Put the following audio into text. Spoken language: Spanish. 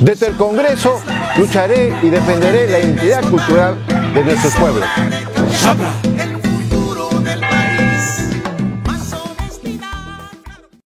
Desde el Congreso lucharé y defenderé la identidad cultural de nuestros pueblos.